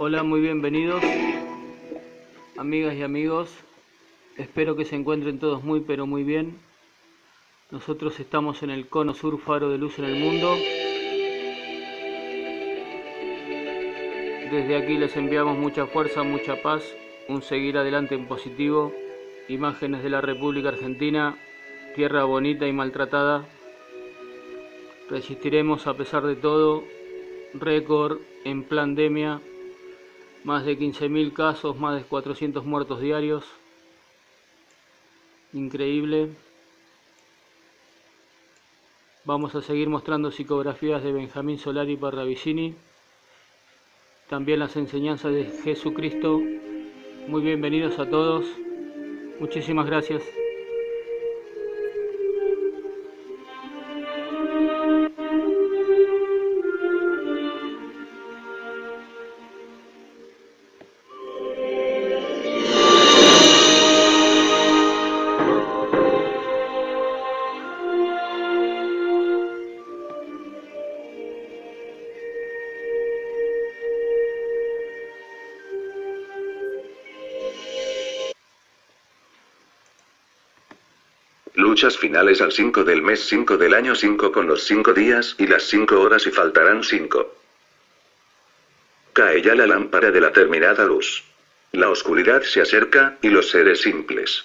Hola, muy bienvenidos, amigas y amigos. Espero que se encuentren todos muy pero muy bien. Nosotros estamos en el cono sur Faro de Luz en el Mundo. Desde aquí les enviamos mucha fuerza, mucha paz, un seguir adelante en positivo, imágenes de la República Argentina, tierra bonita y maltratada. Resistiremos a pesar de todo, récord en pandemia, más de 15.000 casos, más de 400 muertos diarios. Increíble. Vamos a seguir mostrando psicografías de Benjamín Solari Parravicini. También las enseñanzas de Jesucristo. Muy bienvenidos a todos. Muchísimas gracias. Finales al 5 del mes 5 del año 5 con los 5 días y las 5 horas y faltarán 5. Cae ya la lámpara de la terminada luz. La oscuridad se acerca, y los seres simples.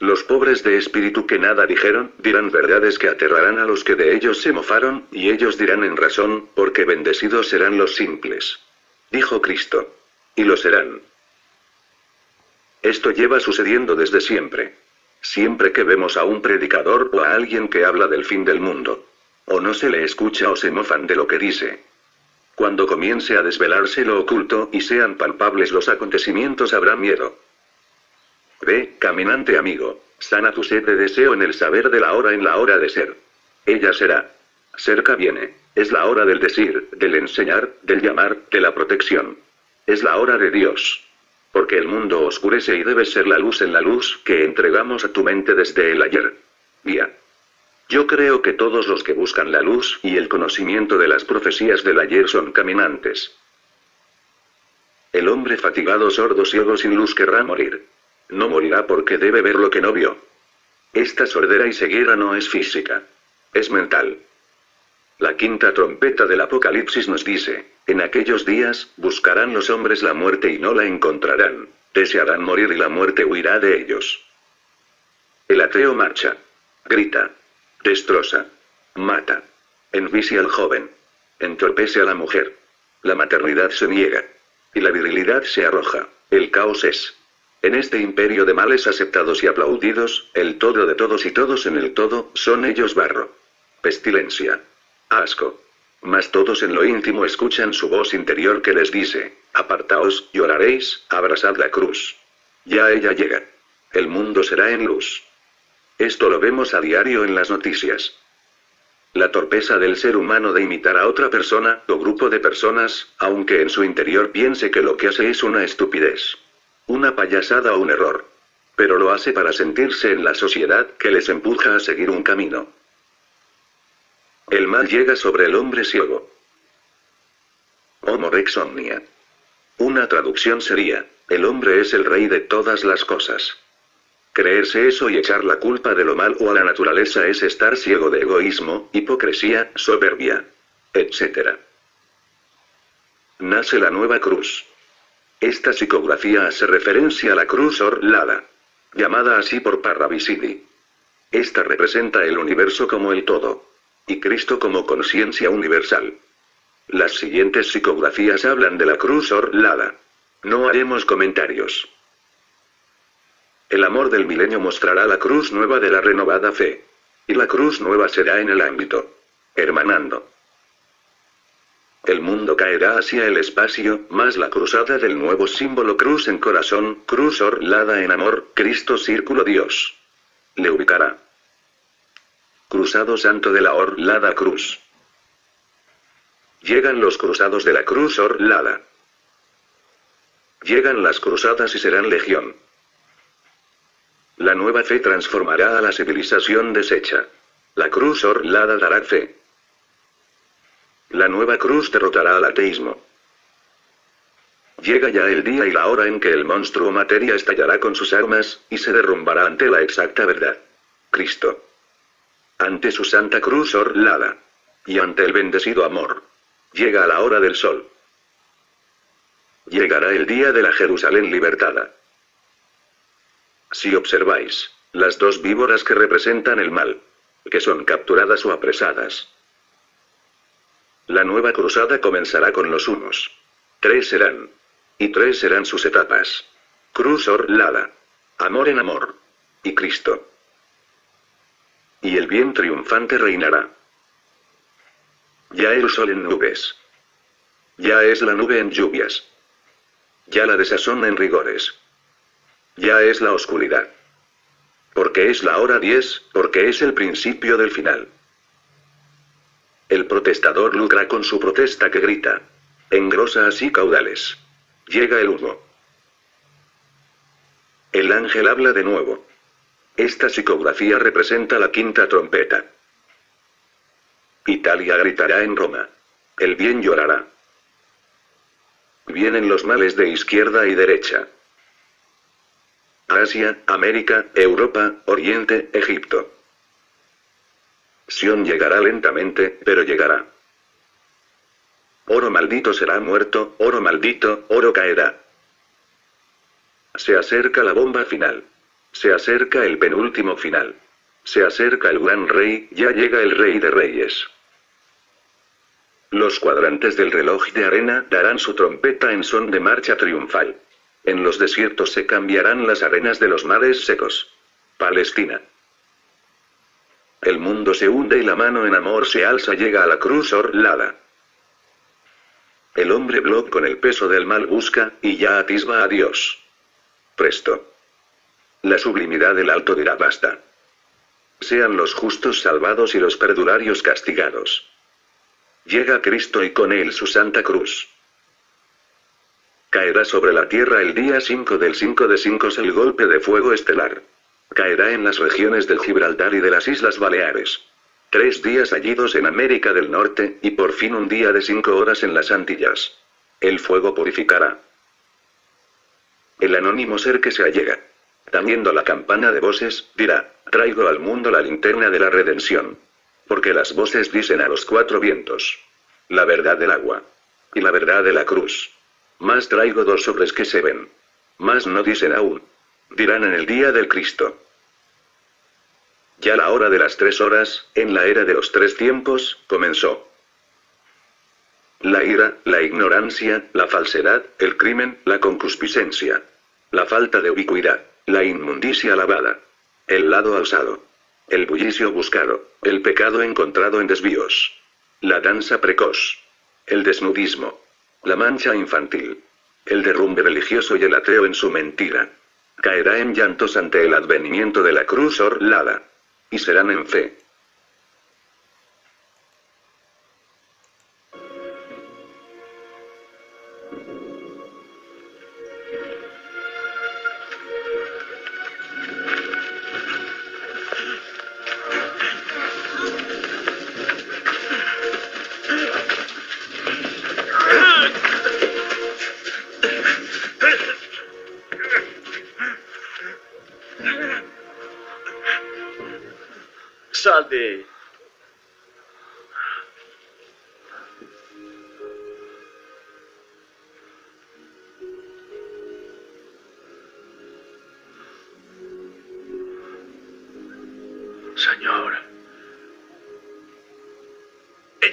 Los pobres de espíritu que nada dijeron, dirán verdades que aterrarán a los que de ellos se mofaron, y ellos dirán en razón, porque bendecidos serán los simples. Dijo Cristo. Y lo serán. Esto lleva sucediendo desde siempre. Siempre que vemos a un predicador o a alguien que habla del fin del mundo. O no se le escucha o se mofan de lo que dice. Cuando comience a desvelarse lo oculto y sean palpables los acontecimientos habrá miedo. Ve, caminante amigo, sana tu sed de deseo en el saber de la hora en la hora de ser. Ella será. Cerca viene, es la hora del decir, del enseñar, del llamar, de la protección. Es la hora de Dios. Porque el mundo oscurece y debe ser la luz en la luz que entregamos a tu mente desde el ayer. Día. Yo creo que todos los que buscan la luz y el conocimiento de las profecías del ayer son caminantes. El hombre fatigado, sordo, ciego, sin luz querrá morir. No morirá porque debe ver lo que no vio. Esta sordera y ceguera no es física. Es mental. La quinta trompeta del Apocalipsis nos dice, en aquellos días, buscarán los hombres la muerte y no la encontrarán. Desearán morir y la muerte huirá de ellos. El ateo marcha. Grita. Destroza. Mata. Envicia al joven. Entorpece a la mujer. La maternidad se niega. Y la virilidad se arroja. El caos es. En este imperio de males aceptados y aplaudidos, el todo de todos y todos en el todo, son ellos barro. Pestilencia. Asco. Mas todos en lo íntimo escuchan su voz interior que les dice, apartaos, lloraréis, abrazad la cruz. Ya ella llega. El mundo será en luz. Esto lo vemos a diario en las noticias. La torpeza del ser humano de imitar a otra persona, o grupo de personas, aunque en su interior piense que lo que hace es una estupidez. Una payasada o un error. Pero lo hace para sentirse en la sociedad que les empuja a seguir un camino. El mal llega sobre el hombre ciego. Homo rex omnia. Una traducción sería, el hombre es el rey de todas las cosas. Creerse eso y echar la culpa de lo mal o a la naturaleza es estar ciego de egoísmo, hipocresía, soberbia, etc. Nace la nueva cruz. Esta psicografía hace referencia a la cruz orlada, llamada así por Parravicini. Esta representa el universo como el todo y Cristo como conciencia universal. Las siguientes psicografías hablan de la cruz orlada. No haremos comentarios. El amor del milenio mostrará la cruz nueva de la renovada fe. Y la cruz nueva será en el ámbito. Hermanando. El mundo caerá hacia el espacio, más la cruzada del nuevo símbolo cruz en corazón, cruz orlada en amor, Cristo círculo Dios. Le ubicará. Cruzado Santo de la Orlada Cruz. Llegan los cruzados de la Cruz Orlada. Llegan las cruzadas y serán legión. La nueva fe transformará a la civilización deshecha. La cruz orlada dará fe. La nueva cruz derrotará al ateísmo. Llega ya el día y la hora en que el monstruo materia estallará con sus armas, y se derrumbará ante la exacta verdad. Cristo. Ante su santa cruz orlada. Y ante el bendecido amor. Llega la hora del sol. Llegará el día de la Jerusalén libertada. Si observáis, las dos víboras que representan el mal, que son capturadas o apresadas. La nueva cruzada comenzará con los humos. Tres serán. Y tres serán sus etapas. Cruz orlada. Amor en amor. Y Cristo. Y el bien triunfante reinará. Ya el sol en nubes. Ya es la nube en lluvias. Ya la desazón en rigores. Ya es la oscuridad. Porque es la hora 10, porque es el principio del final. El protestador lucra con su protesta que grita. Engrosa así caudales. Llega el humo. El ángel habla de nuevo. Esta psicografía representa la quinta trompeta. Italia gritará en Roma. El bien llorará. Vienen los males de izquierda y derecha. Asia, América, Europa, Oriente, Egipto. Sión llegará lentamente, pero llegará. Oro maldito será muerto, oro maldito, oro caerá. Se acerca la bomba final. Se acerca el penúltimo final. Se acerca el gran rey, ya llega el rey de reyes. Los cuadrantes del reloj de arena darán su trompeta en son de marcha triunfal. En los desiertos se cambiarán las arenas de los mares secos. Palestina. El mundo se hunde y la mano en amor se alza llega a la cruz orlada. El hombre blog con el peso del mal busca, y ya atisba a Dios. Presto. La sublimidad del alto dirá basta. Sean los justos salvados y los perdurarios castigados. Llega Cristo y con él su santa cruz. Caerá sobre la tierra el día 5 del 5 de 5 el golpe de fuego estelar. Caerá en las regiones del Gibraltar y de las Islas Baleares. Tres días hallidos en América del Norte, y por fin un día de cinco horas en las Antillas. El fuego purificará. El anónimo ser que se allega. Tamiendo la campana de voces, dirá, traigo al mundo la linterna de la redención. Porque las voces dicen a los cuatro vientos. La verdad del agua. Y la verdad de la cruz. Más traigo dos sobres que se ven. Más no dicen aún. Dirán en el día del Cristo. Ya la hora de las tres horas, en la era de los tres tiempos, comenzó. La ira, la ignorancia, la falsedad, el crimen, la concupiscencia. La falta de ubicuidad, la inmundicia lavada. El lado alzado. El bullicio buscado, el pecado encontrado en desvíos. La danza precoz. El desnudismo. La mancha infantil. El derrumbe religioso y el ateo en su mentira. Caerá en llantos ante el advenimiento de la cruz orlada y serán en fe.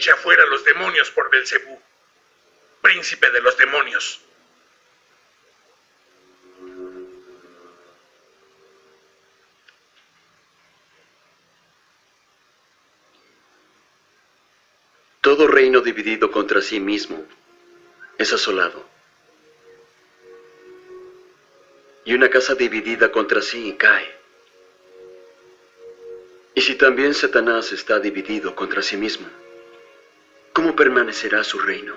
Echa fuera los demonios por Belcebú, príncipe de los demonios. Todo reino dividido contra sí mismo es asolado. Y una casa dividida contra sí cae. Y si también Satanás está dividido contra sí mismo, ¿cómo permanecerá su reino?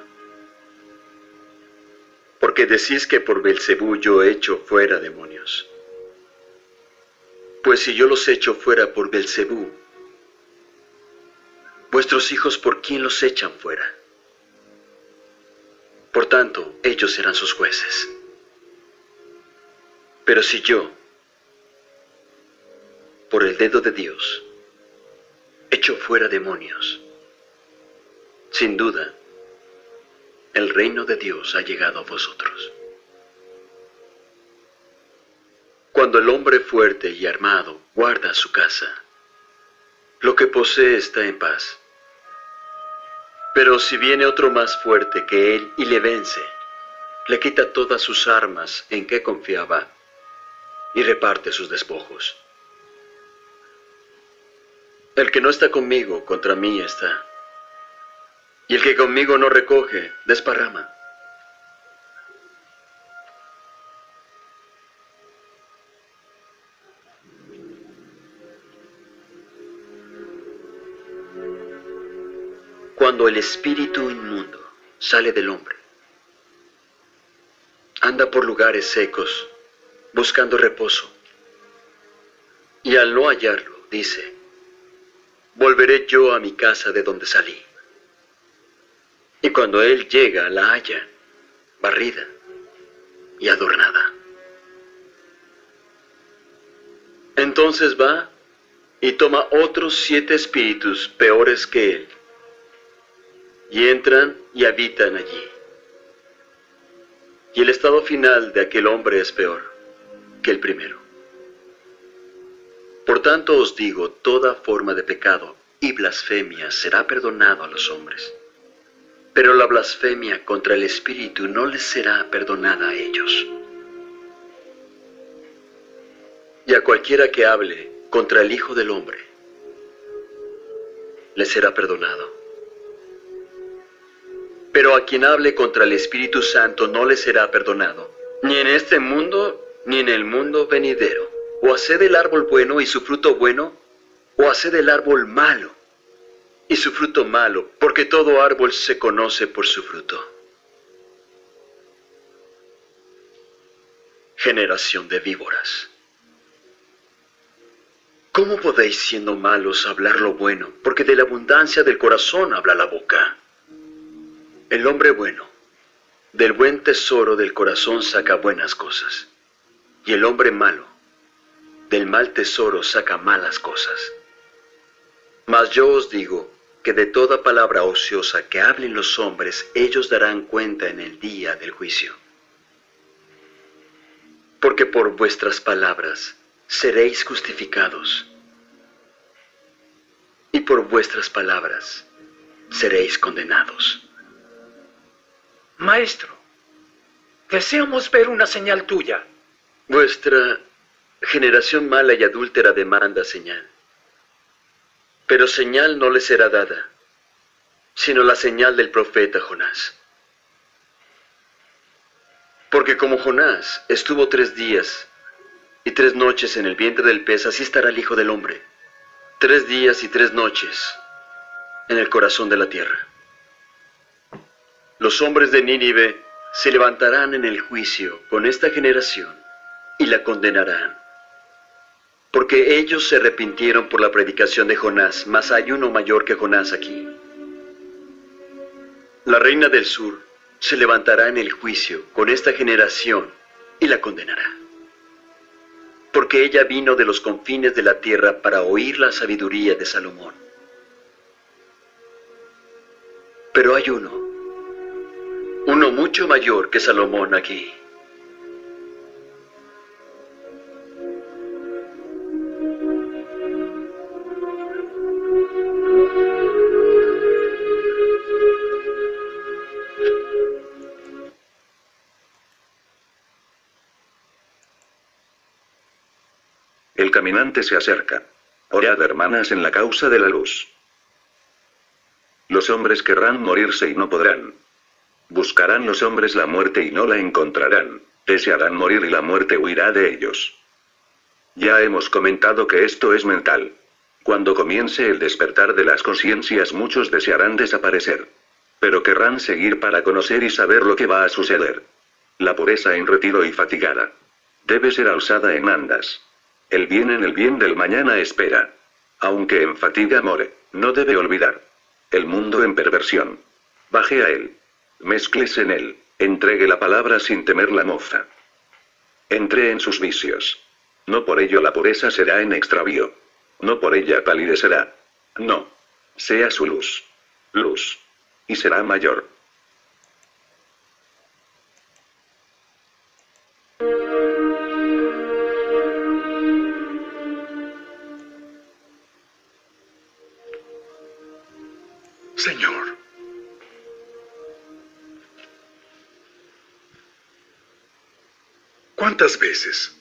Porque decís que por Belcebú yo echo fuera demonios. Pues si yo los echo fuera por Belcebú, vuestros hijos por quién los echan fuera? Por tanto, ellos serán sus jueces. Pero si yo, por el dedo de Dios, echo fuera demonios, sin duda, el reino de Dios ha llegado a vosotros. Cuando el hombre fuerte y armado guarda su casa, lo que posee está en paz. Pero si viene otro más fuerte que él y le vence, le quita todas sus armas en que confiaba y reparte sus despojos. El que no está conmigo, contra mí está. Y el que conmigo no recoge, desparrama. Cuando el espíritu inmundo sale del hombre, anda por lugares secos, buscando reposo. Y al no hallarlo, dice, volveré yo a mi casa de donde salí. Y cuando él llega, la halla, barrida y adornada. Entonces va y toma otros siete espíritus peores que él, y entran y habitan allí. Y el estado final de aquel hombre es peor que el primero. Por tanto os digo, toda forma de pecado y blasfemia será perdonado a los hombres, pero la blasfemia contra el Espíritu no les será perdonada a ellos. Y a cualquiera que hable contra el Hijo del Hombre, le será perdonado. Pero a quien hable contra el Espíritu Santo no le será perdonado, ni en este mundo ni en el mundo venidero. O haced el árbol bueno y su fruto bueno, o haced el árbol malo y su fruto malo, porque todo árbol se conoce por su fruto. Generación de víboras. ¿Cómo podéis siendo malos hablar lo bueno? Porque de la abundancia del corazón habla la boca. El hombre bueno, del buen tesoro del corazón saca buenas cosas. Y el hombre malo, del mal tesoro saca malas cosas. Mas yo os digo que de toda palabra ociosa que hablen los hombres, ellos darán cuenta en el día del juicio. Porque por vuestras palabras seréis justificados, y por vuestras palabras seréis condenados. Maestro, deseamos ver una señal tuya. Vuestra generación mala y adúltera demanda señal. Pero señal no le será dada, sino la señal del profeta Jonás. Porque como Jonás estuvo tres días y tres noches en el vientre del pez, así estará el Hijo del Hombre, tres días y tres noches en el corazón de la tierra. Los hombres de Nínive se levantarán en el juicio con esta generación y la condenarán porque ellos se arrepintieron por la predicación de Jonás, mas hay uno mayor que Jonás aquí. La reina del sur se levantará en el juicio con esta generación y la condenará. Porque ella vino de los confines de la tierra para oír la sabiduría de Salomón. Pero hay uno, uno mucho mayor que Salomón aquí. El caminante se acerca. Orad hermanas en la causa de la luz. Los hombres querrán morirse y no podrán. Buscarán los hombres la muerte y no la encontrarán. Desearán morir y la muerte huirá de ellos. Ya hemos comentado que esto es mental. Cuando comience el despertar de las conciencias muchos desearán desaparecer. Pero querrán seguir para conocer y saber lo que va a suceder. La pureza en retiro y fatigada. Debe ser alzada en andas. El bien en el bien del mañana espera. Aunque en fatiga more, no debe olvidar. El mundo en perversión. Baje a él. Mezcles en él. Entregue la palabra sin temer la moza. Entré en sus vicios. No por ello la pureza será en extravío. No por ella palidecerá. No. Sea su luz. Luz. Y será mayor. ¿Cuántas veces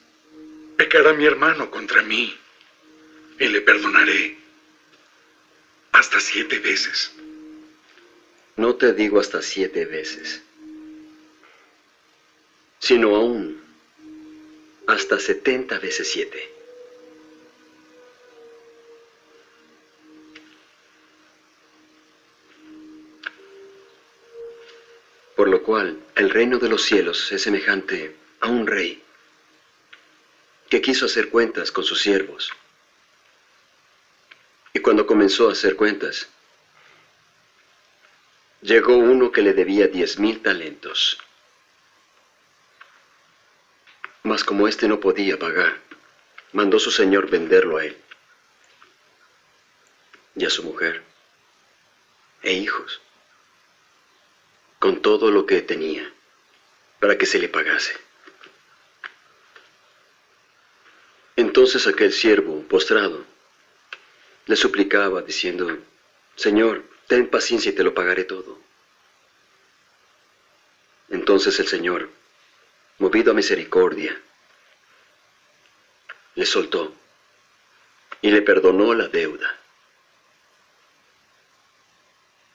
pecará mi hermano contra mí y le perdonaré? Hasta siete veces. No te digo hasta siete veces, sino aún hasta setenta veces siete. Por lo cual el reino de los cielos es semejante a un rey que quiso hacer cuentas con sus siervos. Y cuando comenzó a hacer cuentas, llegó uno que le debía diez mil talentos. Mas como éste no podía pagar, mandó su señor venderlo a él y a su mujer e hijos, con todo lo que tenía, para que se le pagase. Entonces aquel siervo, postrado, le suplicaba, diciendo, Señor, ten paciencia y te lo pagaré todo. Entonces el Señor, movido a misericordia, le soltó y le perdonó la deuda.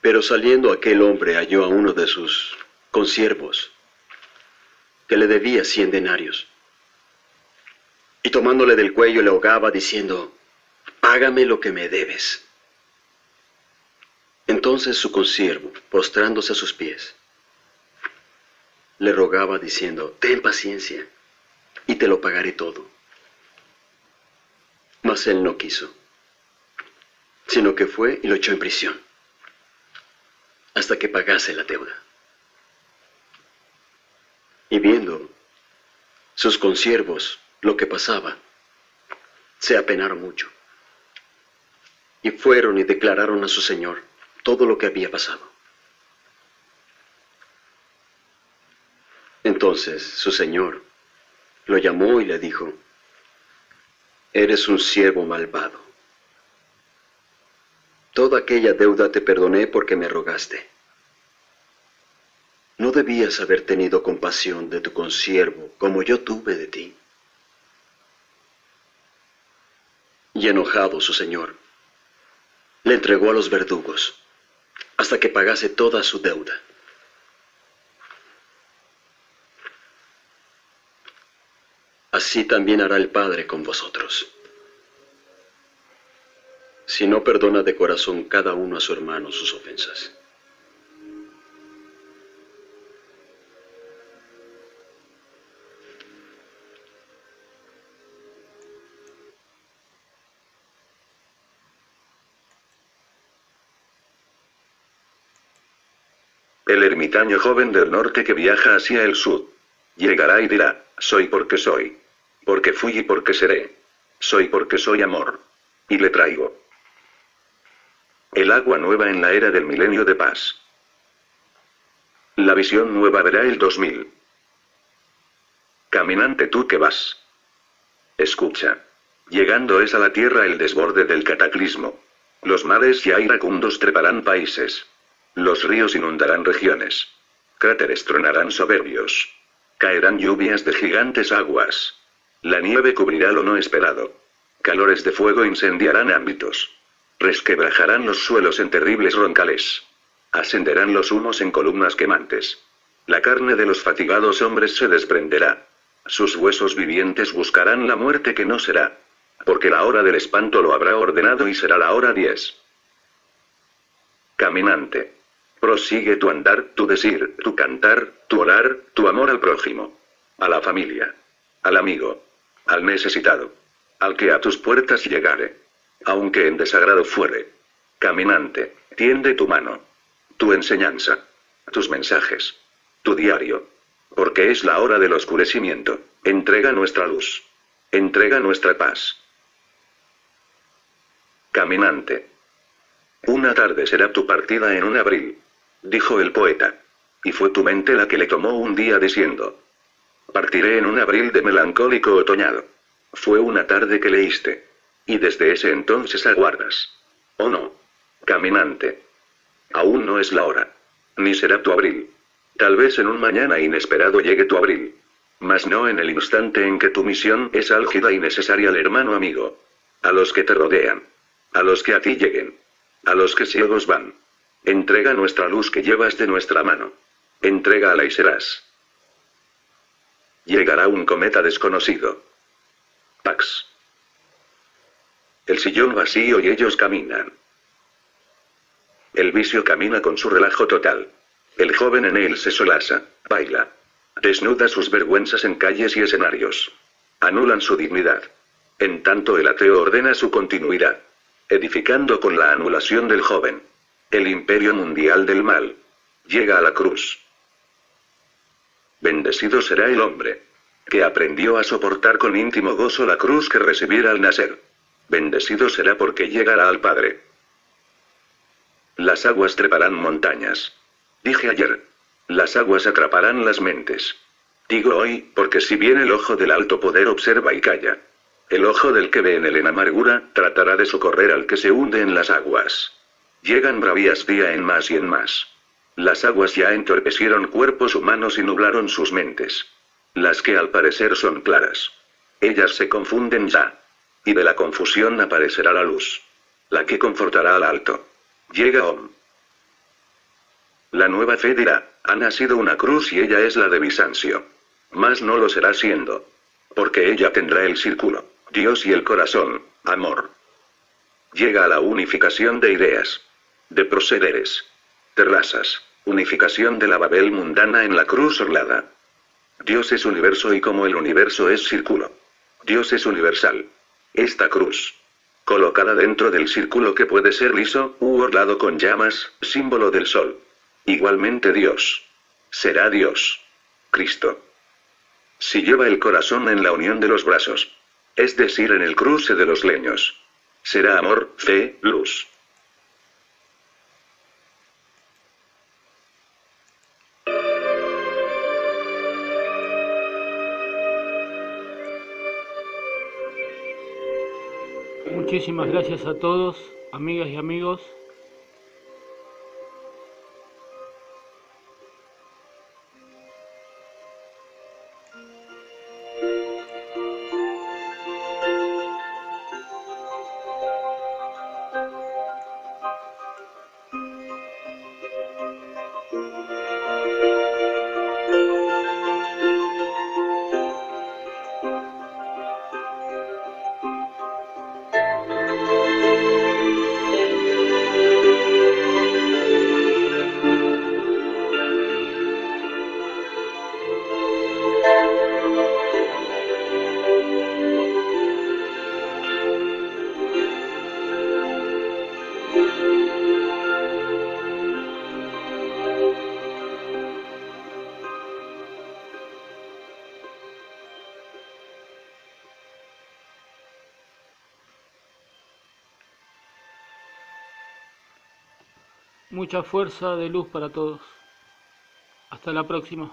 Pero saliendo aquel hombre halló a uno de sus consiervos que le debía cien denarios. Y tomándole del cuello le ahogaba diciendo, Págame lo que me debes. Entonces su consiervo, postrándose a sus pies, le rogaba diciendo, Ten paciencia, y te lo pagaré todo. Mas él no quiso, sino que fue y lo echó en prisión, hasta que pagase la deuda. Y viendo sus consiervos lo que pasaba, se apenaron mucho. Y fueron y declararon a su señor todo lo que había pasado. Entonces su señor lo llamó y le dijo, Eres un siervo malvado. Toda aquella deuda te perdoné porque me rogaste. ¿No debías haber tenido compasión de tu consiervo como yo tuve de ti? Y enojado su señor, le entregó a los verdugos hasta que pagase toda su deuda. Así también hará el Padre con vosotros. Si no perdona de corazón cada uno a su hermano sus ofensas. El ermitaño joven del norte que viaja hacia el sur. Llegará y dirá, soy porque soy. Porque fui y porque seré. Soy porque soy amor. Y le traigo. El agua nueva en la era del milenio de paz. La visión nueva verá el 2000. Caminante tú que vas. Escucha. Llegando es a la tierra el desborde del cataclismo. Los mares ya iracundos treparán países. Los ríos inundarán regiones. Cráteres tronarán soberbios. Caerán lluvias de gigantes aguas. La nieve cubrirá lo no esperado. Calores de fuego incendiarán ámbitos. Resquebrajarán los suelos en terribles roncales. Ascenderán los humos en columnas quemantes. La carne de los fatigados hombres se desprenderá. Sus huesos vivientes buscarán la muerte que no será. Porque la hora del espanto lo habrá ordenado y será la hora diez. Caminante. Prosigue tu andar, tu decir, tu cantar, tu orar, tu amor al prójimo. A la familia. Al amigo. Al necesitado. Al que a tus puertas llegare. Aunque en desagrado fuere. Caminante, tiende tu mano. Tu enseñanza. Tus mensajes. Tu diario. Porque es la hora del oscurecimiento. Entrega nuestra luz. Entrega nuestra paz. Caminante. Una tarde será tu partida en un abril. Dijo el poeta. Y fue tu mente la que le tomó un día diciendo. Partiré en un abril de melancólico otoñado. Fue una tarde que leíste. Y desde ese entonces aguardas. ¿O no? Caminante. Aún no es la hora. Ni será tu abril. Tal vez en un mañana inesperado llegue tu abril. Mas no en el instante en que tu misión es álgida y necesaria al hermano amigo. A los que te rodean. A los que a ti lleguen. A los que ciegos van. Entrega nuestra luz que llevas de nuestra mano. Entrega y serás. Llegará un cometa desconocido. Pax. El sillón vacío y ellos caminan. El vicio camina con su relajo total. El joven en él se solasa, baila. Desnuda sus vergüenzas en calles y escenarios. Anulan su dignidad. En tanto el ateo ordena su continuidad. Edificando con la anulación del joven. El imperio mundial del mal. Llega a la cruz. Bendecido será el hombre. Que aprendió a soportar con íntimo gozo la cruz que recibiera al nacer. Bendecido será porque llegará al Padre. Las aguas treparán montañas. Dije ayer. Las aguas atraparán las mentes. Digo hoy, porque si bien el ojo del alto poder observa y calla, el ojo del que ve en él en amargura, tratará de socorrer al que se hunde en las aguas. Llegan bravías día en más y en más. Las aguas ya entorpecieron cuerpos humanos y nublaron sus mentes. Las que al parecer son claras. Ellas se confunden ya. Y de la confusión aparecerá la luz. La que confortará al alto. Llega Om. La nueva fe dirá, ha nacido una cruz y ella es la de Bizancio. Mas no lo será siendo. Porque ella tendrá el círculo, Dios y el corazón, amor. Llega a la unificación de ideas, de procederes, de razas, Unificación de la Babel mundana en la cruz orlada. Dios es universo y como el universo es círculo. Dios es universal. Esta cruz. Colocada dentro del círculo que puede ser liso, u orlado con llamas, símbolo del sol. Igualmente Dios. Será Dios. Cristo. Si lleva el corazón en la unión de los brazos. Es decir, en el cruce de los leños. Será amor, fe, luz. Muchísimas gracias a todos, amigas y amigos. Mucha fuerza de luz para todos. Hasta la próxima.